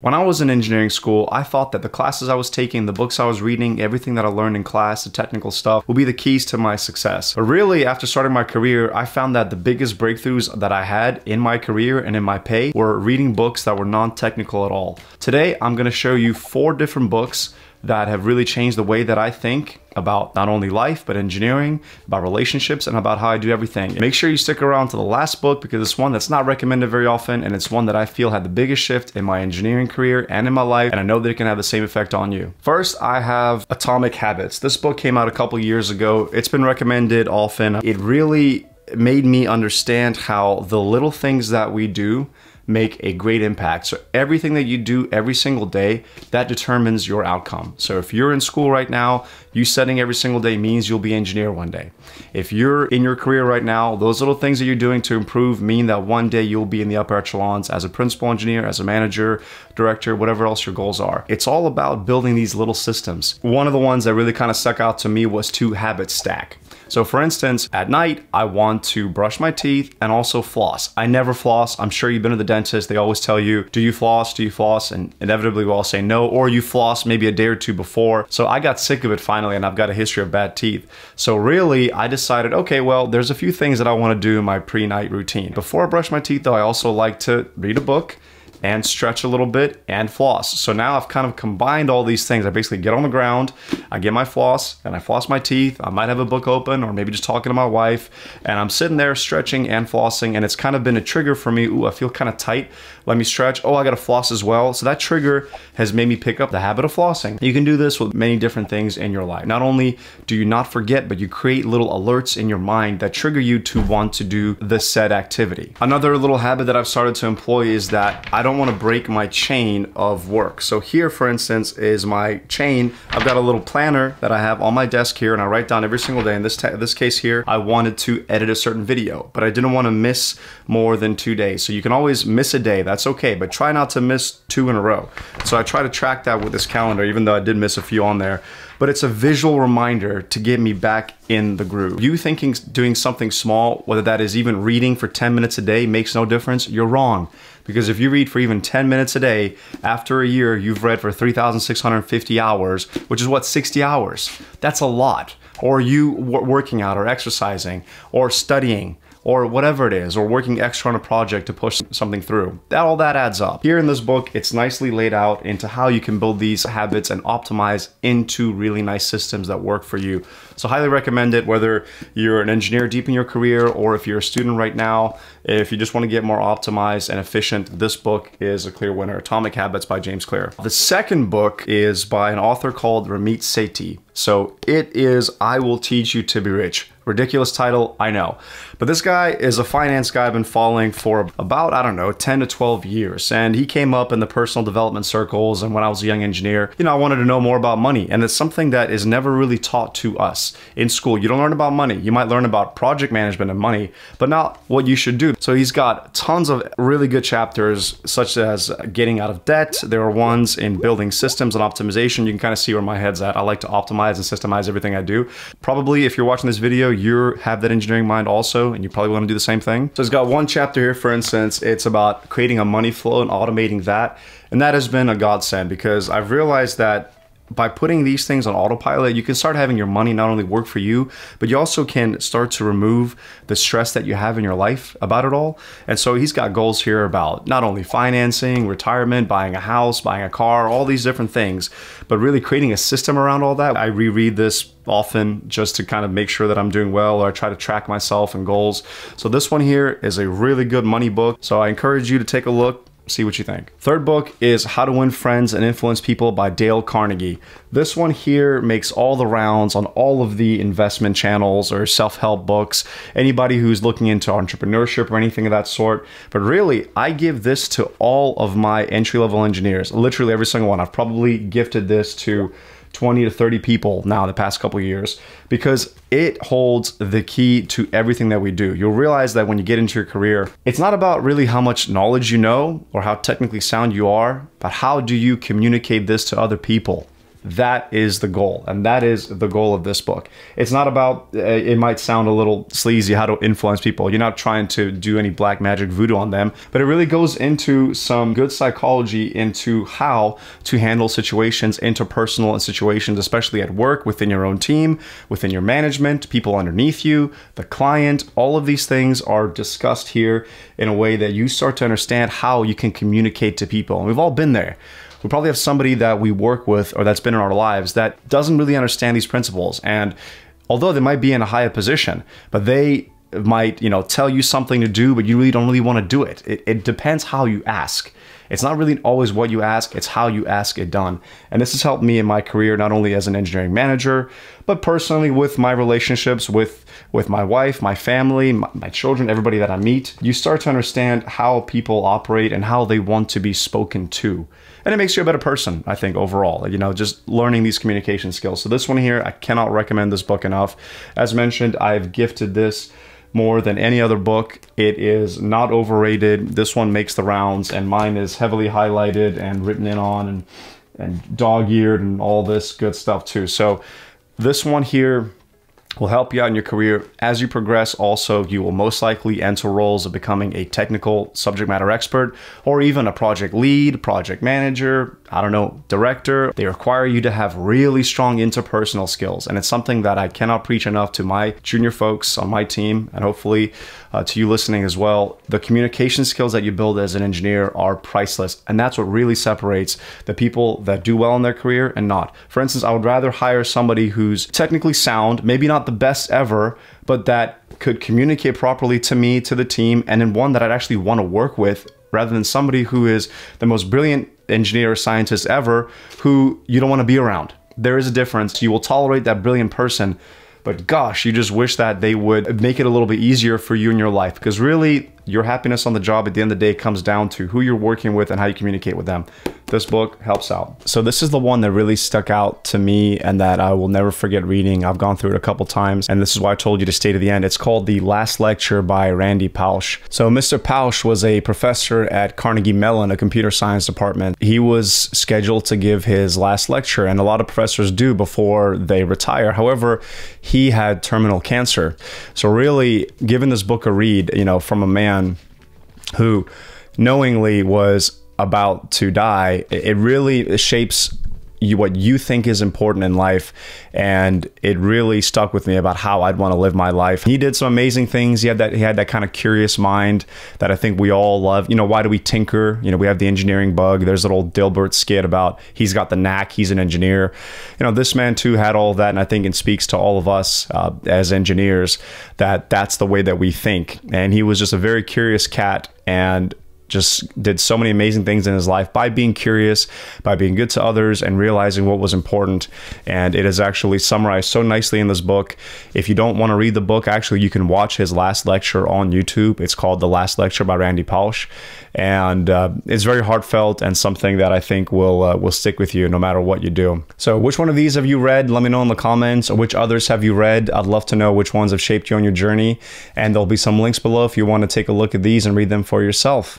When I was in engineering school, I thought that the classes I was taking, the books I was reading, everything that I learned in class, the technical stuff, would be the keys to my success. But really, after starting my career, I found that the biggest breakthroughs that I had in my career and in my pay were reading books that were non-technical at all. Today, I'm gonna show you four different books that have really changed the way that I think about not only life, but engineering, about relationships, and about how I do everything. Make sure you stick around to the last book because it's one that's not recommended very often, and it's one that I feel had the biggest shift in my engineering career and in my life, and I know that it can have the same effect on you. First, I have Atomic Habits. This book came out a couple years ago. It's been recommended often. It really made me understand how the little things that we do make a great impact. So everything that you do every single day, that determines your outcome. So if you're in school right now, you studying every single day means you'll be engineer one day. If you're in your career right now, those little things that you're doing to improve mean that one day you'll be in the upper echelons as a principal engineer, as a manager, director, whatever else your goals are. It's all about building these little systems. One of the ones that really kind of stuck out to me was to habit stack. So for instance, at night, I want to brush my teeth and also floss. I never floss. I'm sure you've been to the dentist. They always tell you, do you floss? Do you floss? And inevitably we'll all say no, or you floss maybe a day or two before. So I got sick of it finally and I've got a history of bad teeth. So really I decided, okay, well, there's a few things that I want to do in my pre-night routine. Before I brush my teeth though, I also like to read a book and stretch a little bit and floss. So now I've kind of combined all these things. I basically get on the ground, I get my floss and I floss my teeth. I might have a book open or maybe just talking to my wife and I'm sitting there stretching and flossing and it's kind of been a trigger for me. Ooh, I feel kind of tight. Let me stretch. Oh, I got to floss as well. So that trigger has made me pick up the habit of flossing. You can do this with many different things in your life. Not only do you not forget, but you create little alerts in your mind that trigger you to want to do the said activity. Another little habit that I've started to employ is that I don't want to break my chain of work. So here, for instance, is my chain. I've got a little planner that I have on my desk here and I write down every single day. In this, this case here, I wanted to edit a certain video, but I didn't want to miss more than two days. So you can always miss a day, that's okay, but try not to miss two in a row. So I try to track that with this calendar, even though I did miss a few on there but it's a visual reminder to get me back in the groove. You thinking doing something small, whether that is even reading for 10 minutes a day, makes no difference, you're wrong. Because if you read for even 10 minutes a day, after a year, you've read for 3,650 hours, which is what, 60 hours? That's a lot. Or you working out or exercising or studying or whatever it is, or working extra on a project to push something through. That all that adds up. Here in this book, it's nicely laid out into how you can build these habits and optimize into really nice systems that work for you. So highly recommend it whether you're an engineer deep in your career or if you're a student right now. If you just want to get more optimized and efficient, this book is a clear winner. Atomic Habits by James Clear. The second book is by an author called Ramit Sethi. So it is I Will Teach You to Be Rich. Ridiculous title, I know. But this guy is a finance guy I've been following for about, I don't know, 10 to 12 years. And he came up in the personal development circles. And when I was a young engineer, you know, I wanted to know more about money. And it's something that is never really taught to us in school. You don't learn about money. You might learn about project management and money, but not what you should do. So he's got tons of really good chapters, such as getting out of debt. There are ones in building systems and optimization. You can kind of see where my head's at. I like to optimize and systemize everything I do. Probably if you're watching this video, you have that engineering mind also, and you probably want to do the same thing. So it's got one chapter here, for instance, it's about creating a money flow and automating that. And that has been a godsend because I've realized that by putting these things on autopilot, you can start having your money not only work for you, but you also can start to remove the stress that you have in your life about it all. And so he's got goals here about not only financing, retirement, buying a house, buying a car, all these different things, but really creating a system around all that. I reread this often just to kind of make sure that I'm doing well or I try to track myself and goals. So this one here is a really good money book. So I encourage you to take a look see what you think. Third book is How to Win Friends and Influence People by Dale Carnegie. This one here makes all the rounds on all of the investment channels or self-help books, anybody who's looking into entrepreneurship or anything of that sort. But really, I give this to all of my entry-level engineers, literally every single one. I've probably gifted this to 20 to 30 people now the past couple years because it holds the key to everything that we do. You'll realize that when you get into your career, it's not about really how much knowledge you know or how technically sound you are, but how do you communicate this to other people? That is the goal, and that is the goal of this book. It's not about, uh, it might sound a little sleazy how to influence people. You're not trying to do any black magic voodoo on them, but it really goes into some good psychology into how to handle situations, interpersonal situations, especially at work, within your own team, within your management, people underneath you, the client. All of these things are discussed here in a way that you start to understand how you can communicate to people. And we've all been there we probably have somebody that we work with or that's been in our lives that doesn't really understand these principles. And although they might be in a higher position, but they might, you know, tell you something to do, but you really don't really want to do it. It, it depends how you ask. It's not really always what you ask, it's how you ask it done. And this has helped me in my career, not only as an engineering manager, but personally with my relationships with, with my wife, my family, my, my children, everybody that I meet. You start to understand how people operate and how they want to be spoken to. And it makes you a better person, I think, overall, you know, just learning these communication skills. So, this one here, I cannot recommend this book enough. As mentioned, I've gifted this more than any other book. It is not overrated. This one makes the rounds, and mine is heavily highlighted and written in on and and dog-eared and all this good stuff too. So this one here will help you out in your career. As you progress, also, you will most likely enter roles of becoming a technical subject matter expert or even a project lead, project manager, I don't know, director. They require you to have really strong interpersonal skills. And it's something that I cannot preach enough to my junior folks on my team and hopefully uh, to you listening as well. The communication skills that you build as an engineer are priceless. And that's what really separates the people that do well in their career and not. For instance, I would rather hire somebody who's technically sound, maybe not the best ever, but that could communicate properly to me, to the team, and in one that I'd actually want to work with rather than somebody who is the most brilliant engineer or scientist ever who you don't want to be around. There is a difference. You will tolerate that brilliant person, but gosh, you just wish that they would make it a little bit easier for you in your life because really your happiness on the job at the end of the day comes down to who you're working with and how you communicate with them. This book helps out. So this is the one that really stuck out to me and that I will never forget reading. I've gone through it a couple times and this is why I told you to stay to the end. It's called The Last Lecture by Randy Pausch. So Mr. Pausch was a professor at Carnegie Mellon, a computer science department. He was scheduled to give his last lecture and a lot of professors do before they retire. However, he had terminal cancer. So really giving this book a read, you know, from a man man who knowingly was about to die, it really shapes you, what you think is important in life. And it really stuck with me about how I'd want to live my life. He did some amazing things. He had that he had that kind of curious mind that I think we all love. You know, why do we tinker? You know, we have the engineering bug. There's a little Dilbert skit about he's got the knack, he's an engineer. You know, this man too had all that, and I think it speaks to all of us uh, as engineers that that's the way that we think. And he was just a very curious cat and just did so many amazing things in his life by being curious, by being good to others, and realizing what was important. And it is actually summarized so nicely in this book. If you don't want to read the book, actually, you can watch his last lecture on YouTube. It's called The Last Lecture by Randy Pausch. And uh, it's very heartfelt and something that I think will uh, will stick with you no matter what you do. So, which one of these have you read? Let me know in the comments. Which others have you read? I'd love to know which ones have shaped you on your journey. And there'll be some links below if you want to take a look at these and read them for yourself.